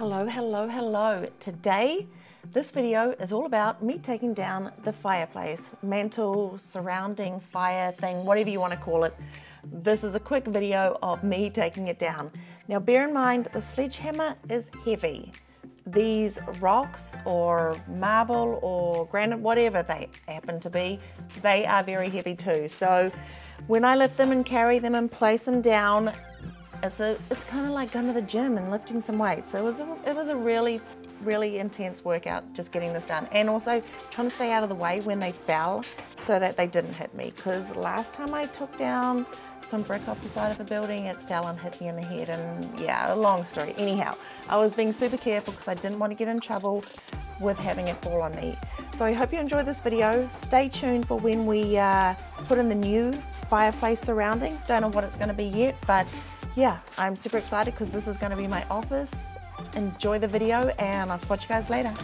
Hello, hello, hello. Today, this video is all about me taking down the fireplace, mantel, surrounding fire thing, whatever you want to call it. This is a quick video of me taking it down. Now bear in mind, the sledgehammer is heavy. These rocks or marble or granite, whatever they happen to be, they are very heavy too. So when I lift them and carry them and place them down, it's a it's kind of like going to the gym and lifting some weights. It was a, it was a really really intense workout just getting this done. And also trying to stay out of the way when they fell so that they didn't hit me. Because last time I took down some brick off the side of a building it fell and hit me in the head. And yeah a long story. Anyhow I was being super careful because I didn't want to get in trouble with having it fall on me. So I hope you enjoyed this video. Stay tuned for when we uh, put in the new fireplace surrounding. Don't know what it's going to be yet but yeah, I'm super excited because this is going to be my office. Enjoy the video and I'll spot you guys later.